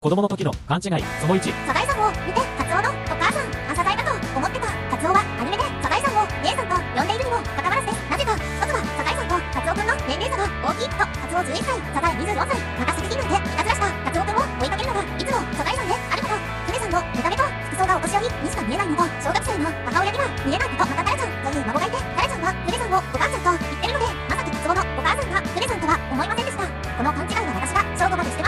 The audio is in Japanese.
子供の時の勘違い、その1。サザエさんを見て、カツオのお母さん、あサザエだと思ってた。カツオはアニメでサザエさんを姉さんと呼んでいるにもかかわらずです。なぜか、一つはサザエさんとカツオくんの年齢差が大きいと、カツオ11歳、サザエ24歳、また責任なんでいたずらしたカツオくんを追いかけるのが、いつもサザエさんであること。姫さんの見た目と服装がお年寄りにしか見えないのと、小学生の母親には見えないこと、またタラちゃんという孫がいて、タラちゃんは姫さんをお母さんと言ってるので、まさきカツオのお母さんが姫さんとは思いませんでした。この勘違いは私が正午までしてます。